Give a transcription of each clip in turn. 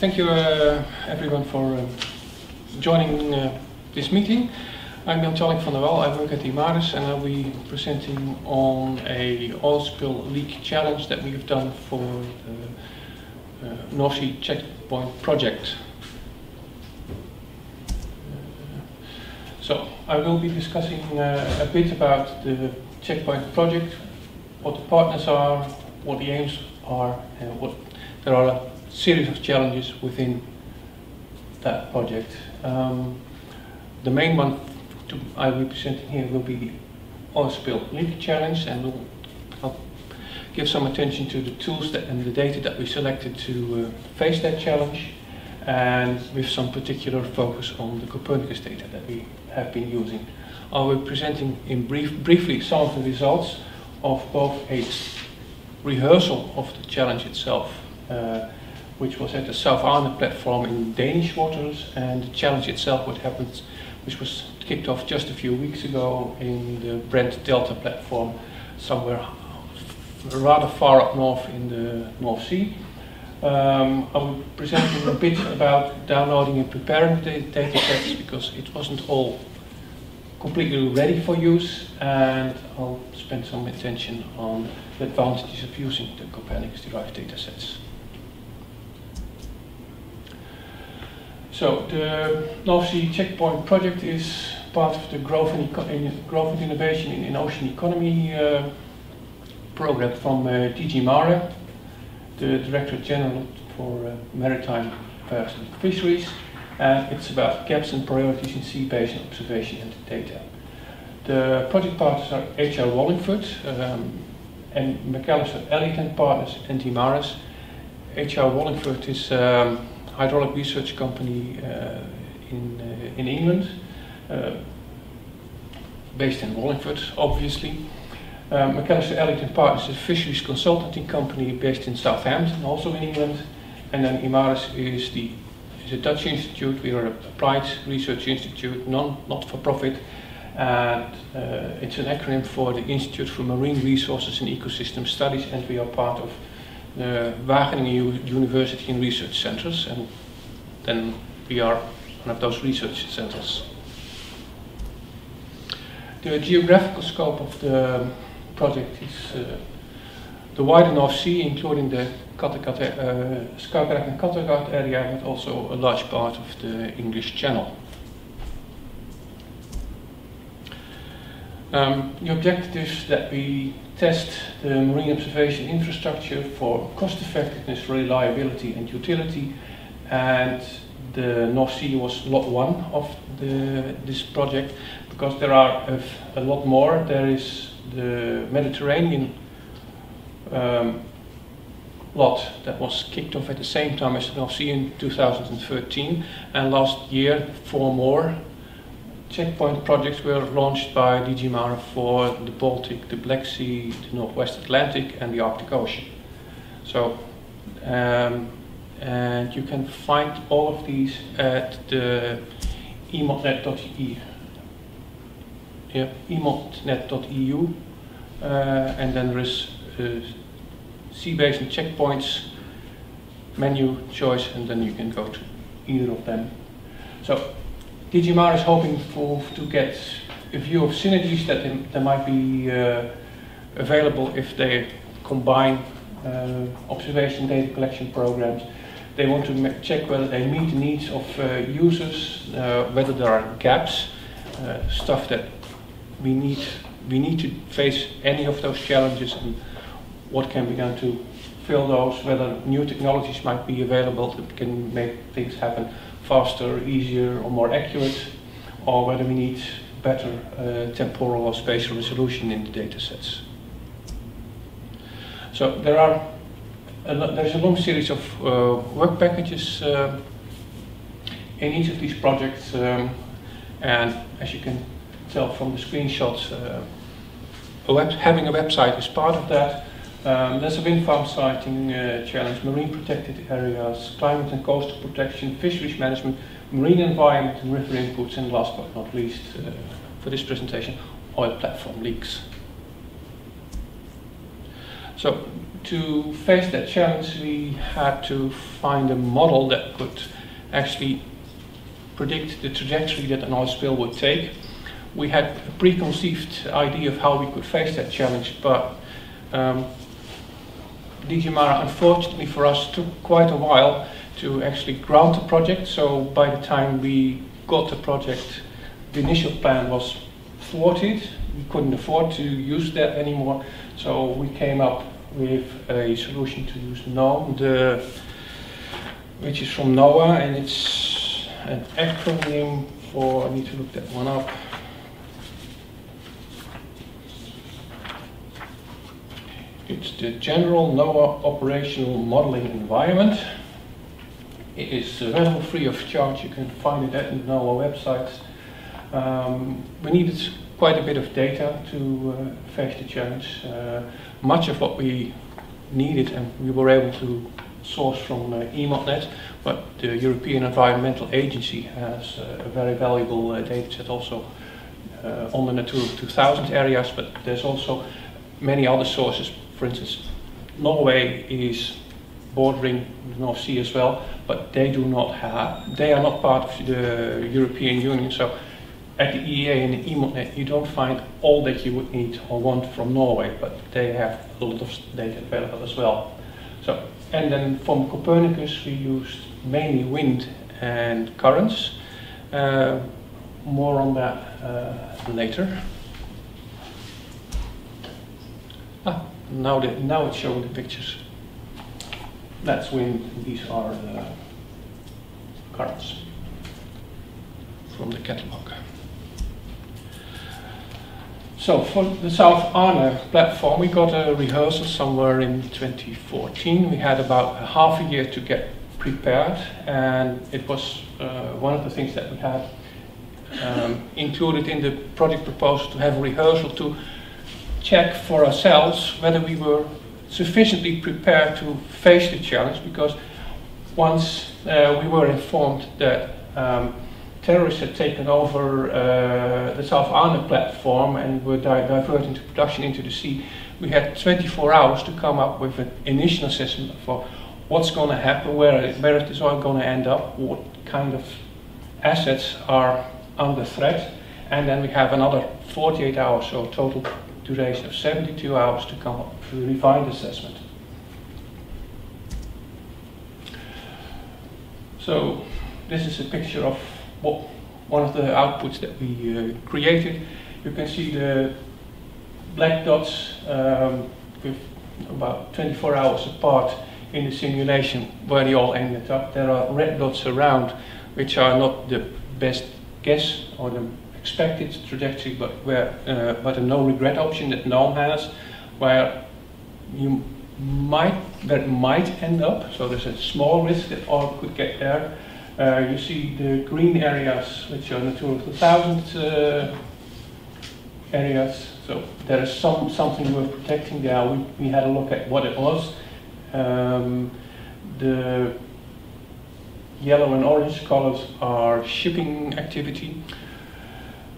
thank you uh, everyone for uh, joining uh, this meeting. I'm Jan Tjalling van der Wal, I work at Imares and I'll be presenting on a oil spill leak challenge that we have done for the uh, North Sea Checkpoint project. So I will be discussing uh, a bit about the checkpoint project, what the partners are, what the aims are, and what there are series of challenges within that project. Um, the main one to, I will be presenting here will be the oil spill leak challenge, and we'll I'll give some attention to the tools that, and the data that we selected to uh, face that challenge, and with some particular focus on the Copernicus data that we have been using. I will be presenting in brief, briefly some of the results of both a rehearsal of the challenge itself, uh, which was at the South Arne platform in Danish waters, and the challenge itself, what happened, which was kicked off just a few weeks ago in the Brent Delta platform, somewhere rather far up north in the North Sea. Um, I will present you a bit about downloading and preparing the data sets because it wasn't all completely ready for use and I'll spend some attention on the advantages of using the Copernicus derived data sets. So the North Sea Checkpoint project is part of the Growth and, in Growth and Innovation in, in Ocean Economy uh, program from uh, DG Mare, the Director General for uh, Maritime Affairs and Fisheries, and it's about gaps and priorities in sea basin observation and data. The project partners are HR Wallingford um, and McAllister Elliott and Partners and Imares. HR Wallingford is um, hydraulic research company uh, in, uh, in England, uh, based in Wallingford, obviously. Um, McAllister Elliott and Partners is a fisheries consulting company based in Southampton, also in England. And then Imares is the is a Dutch institute. We are an applied research institute, non not for profit, and uh, it's an acronym for the Institute for Marine Resources and Ecosystem Studies, and we are part of the Wageningen University and Research Centers, and then we are one of those research centers. The geographical scope of the project is uh, the wider North Sea, including the uh, Skagerrak and Kattegat area, but also a large part of the English Channel. Um, the objective is that we test the marine observation infrastructure for cost effectiveness, reliability and utility and the North Sea was lot one of the, this project because there are a, a lot more. There is the Mediterranean um, lot that was kicked off at the same time as the North Sea in 2013 and last year four more checkpoint projects were launched by DG Mare for the Baltic, the Black Sea, the Northwest Atlantic and the Arctic Ocean. So, um, and you can find all of these at the emodnet.eu, yeah, uh, and then there is uh, basin checkpoints menu choice, and then you can go to either of them. So DG Mare is hoping for, to get a view of synergies that there, there might be uh, available if they combine uh, observation data collection programs. They want to check whether they meet the needs of uh, users, uh, whether there are gaps, uh, stuff that we need, we need to face any of those challenges and what can be done to fill those, whether new technologies might be available that can make things happen faster, easier, or more accurate, or whether we need better uh, temporal or spatial resolution in the data sets. So there are there's a long series of uh, work packages uh, in each of these projects, um, and as you can tell from the screenshots, a web, having a website is part of that. Um, there's a wind farm siting uh, challenge, marine protected areas, climate and coastal protection, fisheries management, marine environment and river inputs, and last but not least, uh, for this presentation, oil platform leaks. So to face that challenge, we had to find a model that could actually predict the trajectory that an oil spill would take. We had a preconceived idea of how we could face that challenge, but um, DG Mare, unfortunately for us, took quite a while to actually grant the project. So by the time we got the project, the initial plan was thwarted. We couldn't afford to use that anymore. So we came up with a solution to use GNOME, the, which is from NOAA, and it's an acronym for, I need to look that one up. It's the General NOAA Operational Modeling Environment. It is available free of charge. You can find it at the NOAA website. Um, we needed quite a bit of data to uh, face the challenge. Uh, much of what we needed and we were able to source from uh, EMODnet, but the European Environmental Agency has uh, a very valuable uh, data set also uh, on the Natura 2000 areas, but there's also many other sources. For instance, Norway is bordering the North Sea as well, but they do not have, they are not part of the European Union, so at the EEA and the EMODnet, you don't find all that you would need or want from Norway, but they have a lot of data available as well. So, and then from Copernicus, we used mainly wind and currents. Uh, more on that uh, later. Ah, now, the, now it's showing the pictures. That's wind, these are the currents from the catalog. So for the South Arne platform, we got a rehearsal somewhere in 2014. We had about a half a year to get prepared, and it was uh, one of the things that we had um, included in the project proposal to have a rehearsal to check for ourselves whether we were sufficiently prepared to face the challenge because once uh, we were informed that um, terrorists had taken over uh, the South Arne platform and were di diverting the production into the sea, we had 24 hours to come up with an initial assessment for what's going to happen, where, where is this oil going to end up, what kind of assets are under threat, and then we have another 48 hours, so total duration of 72 hours to come up with a refined assessment. So this is a picture of what one of the outputs that we uh, created. You can see the black dots um, with about 24 hours apart in the simulation where they all ended up. There are red dots around which are not the best guess or the expected trajectory, but where uh, but a no regret option that GNOME has, where you might that might end up. So there's a small risk that all could get there, uh, you see the green areas, which are Natura 2000 uh, areas. So there is some something we're protecting there. We, we had a look at what it was. Um, the yellow and orange colors are shipping activity.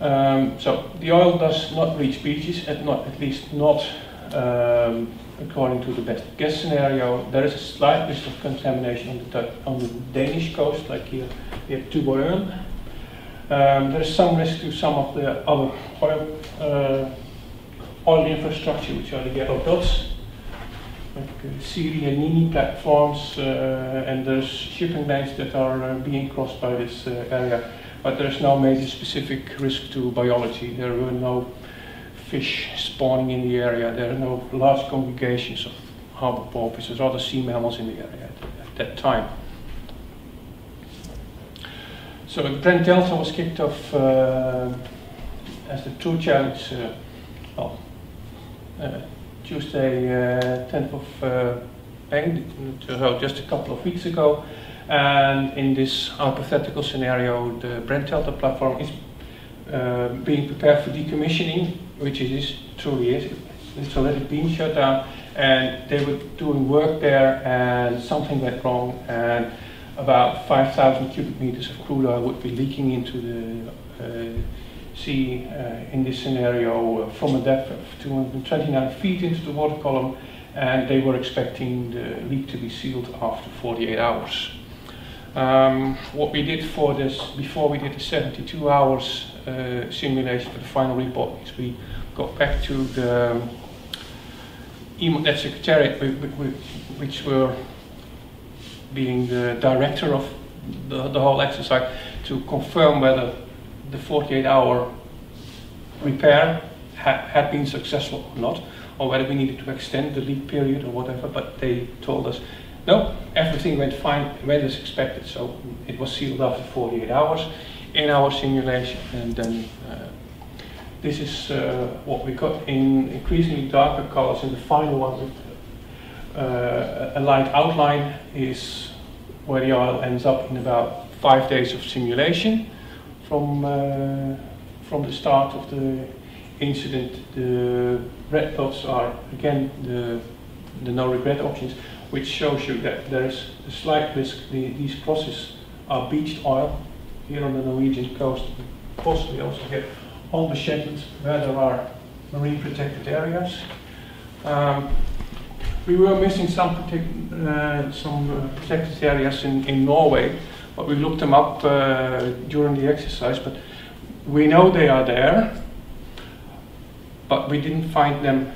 Um, so the oil does not reach beaches, at not at least not um, according to the best guess scenario, there is a slight risk of contamination on the, on the Danish coast, like here, here Tuborg. Um, there is some risk to some of the other oil, uh, oil infrastructure, which are the yellow dots, like uh, Siri and Nini platforms, uh, and there's shipping lanes that are uh, being crossed by this uh, area. But there's no major specific risk to biology. There were no fish spawning in the area. There are no large congregations of harbor porpoises or other sea mammals in the area at, at that time. So the Brent Delta was kicked off uh, as the tour challenge, uh, well, uh, Tuesday, 10th uh, of uh, May, just a couple of weeks ago. And in this hypothetical scenario, the Brent Delta platform is uh, being prepared for decommissioning, which it is truly is. It's already been shut down, and they were doing work there, and something went wrong, and about 5,000 cubic meters of crude oil would be leaking into the uh, sea uh, in this scenario uh, from a depth of 229 feet into the water column, and they were expecting the leak to be sealed after 48 hours. Um, what we did for this, before we did the 72 hours uh, simulation for the final report, is we got back to the um, EMODnet Secretariat, which were being the director of the, the whole exercise, to confirm whether the 48 hour repair ha had been successful or not, or whether we needed to extend the leak period or whatever, but they told us no, everything went fine, went as expected, so it was sealed after 48 hours in our simulation, and then uh, this is uh, what we got in increasingly darker colors in the final one with uh, a light outline is where the oil ends up in about five days of simulation from uh, from the start of the incident. The red dots are again the the no regret options which shows you that there is a slight risk the, these crosses are beached oil here on the Norwegian coast, possibly also get on the Shetland where there are marine protected areas. Um, we were missing some, uh, some uh, protected areas in, in Norway, but we looked them up uh, during the exercise, but we know they are there, but we didn't find them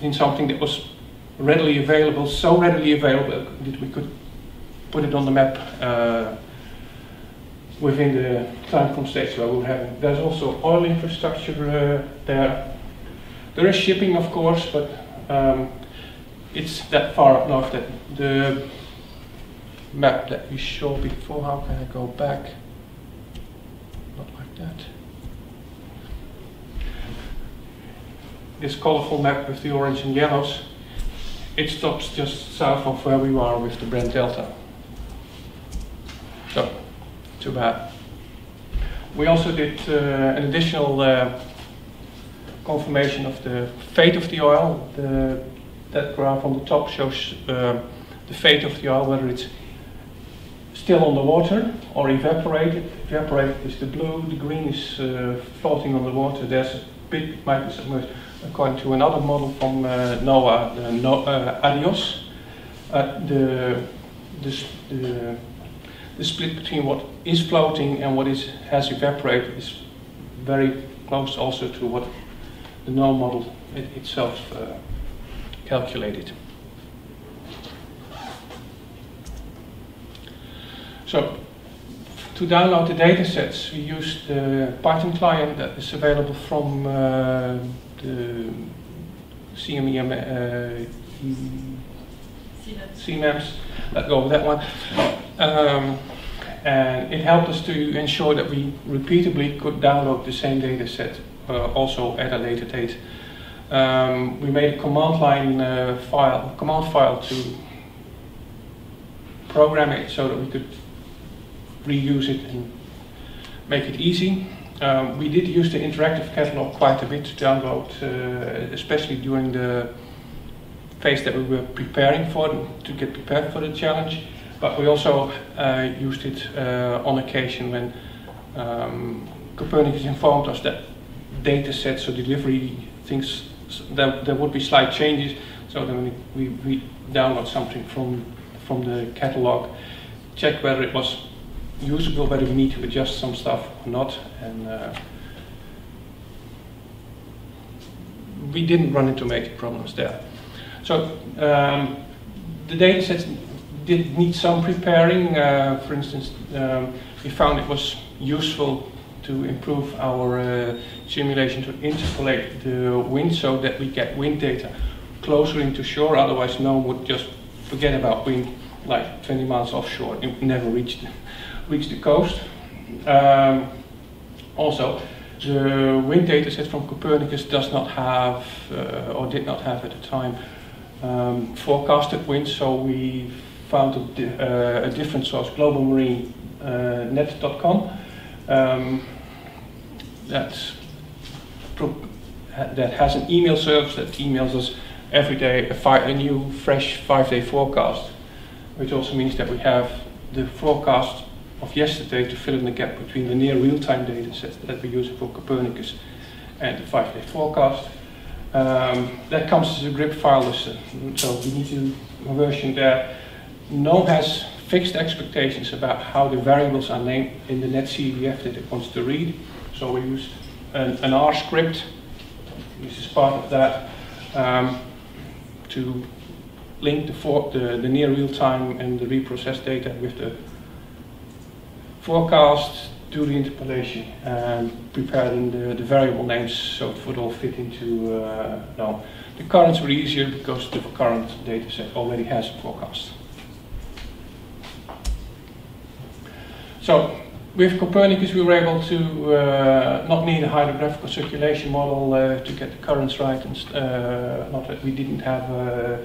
in something that was readily available, so readily available that we could put it on the map uh, within the time from stage where we having. There's also oil infrastructure uh, there. There is shipping, of course, but um, it's that far up north that the map that we showed before, how can I go back? Not like that. This colorful map with the orange and yellows it stops just south of where we are with the Brent Delta. So, too bad. We also did uh, an additional uh, confirmation of the fate of the oil. The, that graph on the top shows uh, the fate of the oil, whether it's still on the water or evaporated. Evaporated is the blue, the green is uh, floating on the water. There's a big might be submerged according to another model from uh, NOAA, no, uh, ADIOS, the, the, the, the, split between what is floating and what is, has evaporated is very close also to what the NOAA model it, itself uh, calculated. So, to download the datasets, we used the Python client that is available from uh, the CMEM, uh, CMEMS, let go of that one. Um, and it helped us to ensure that we repeatedly could download the same data set uh, also at a later date. Um, we made a command line uh, file, command file to program it so that we could reuse it and make it easy. Um, we did use the interactive catalog quite a bit to download, uh, especially during the phase that we were preparing for, to get prepared for the challenge. But we also uh, used it uh, on occasion when um, Copernicus informed us that data sets or delivery things, that there would be slight changes. So then we, we download something from, from the catalog, check whether it was usable, whether we need to adjust some stuff or not. And uh, we didn't run into major problems there. So um, the data sets did need some preparing. Uh, for instance, um, we found it was useful to improve our uh, simulation to interpolate the wind so that we get wind data closer into shore. Otherwise, no one would just forget about wind like 20 miles offshore. It never reached reach the coast. Um, also, the wind data set from Copernicus does not have, uh, or did not have at the time, um, forecasted wind, so we found a, uh, a different source, globalmarinenet.com, uh, um, that, that has an email service that emails us every day a, a new, fresh five-day forecast, which also means that we have the forecast of yesterday to fill in the gap between the near real-time data sets that we're using for Copernicus and the five-day forecast. Um, that comes as a GRIB file. So we need to version there. GNOME has fixed expectations about how the variables are named in the netcdf that it wants to read. So we used an, an R script, which is part of that, um, to link the, for, the, the near real time and the reprocessed data with the forecast, do the interpolation, and preparing the, the variable names so it would all fit into uh, no. The currents were easier because the current data set already has a forecast. So with Copernicus, we were able to uh, not need a hydrographical circulation model uh, to get the currents right, and uh, not that we didn't have uh,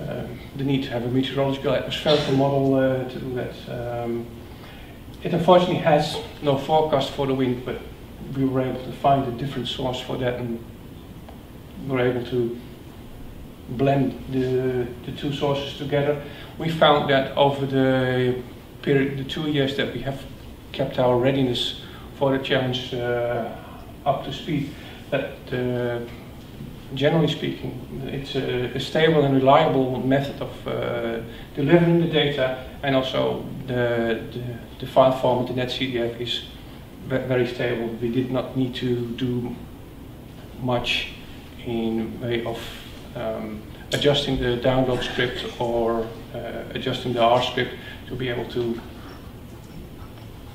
um, the need to have a meteorological atmospherical model uh, to do that. Um, it unfortunately has no forecast for the wind, but we were able to find a different source for that, and we were able to blend the, the two sources together. We found that over the period, the two years that we have kept our readiness for the challenge uh, up to speed, that uh, generally speaking, it's a, a, stable and reliable method of uh, delivering the data, and also the, the, the file format, the netcdf, is very stable. We did not need to do much in way of um, adjusting the download script or uh, adjusting the R script to be able to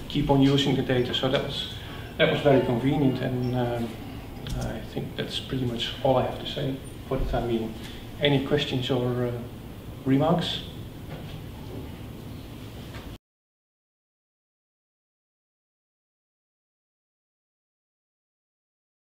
keep on using the data. So that was that was very convenient, and um, I think that's pretty much all I have to say for the time being. Any questions or uh, remarks?